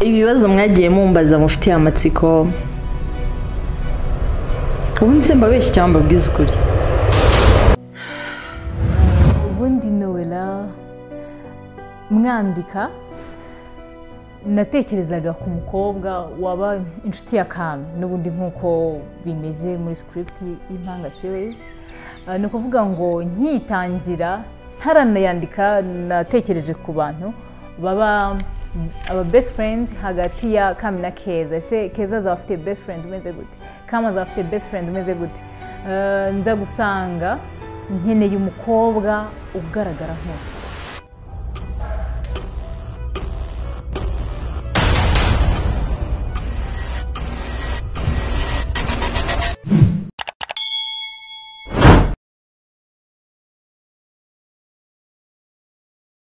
ibibazo mwagiye mumbaza mufitiye amatsiko. Ubundi se mbabeshya cyangwa mbabwize ukuri. Ubundi nowela mwandika. Natekerezaga ku mukobwa waba inshuti ya kami. N'ubundi nk'uko bimeze muri script y'impanga series. Ah, ni ukuvuga ngo nkitangira ntaranayandika natekereje ku bantu baba aba best friends hagati ya kami na keza ese keza azaba afite best friend umeze gute kami azaba afite best friend umeze gute Ah, nza gusanga nkeneye umukobwa ugaragara nk'utu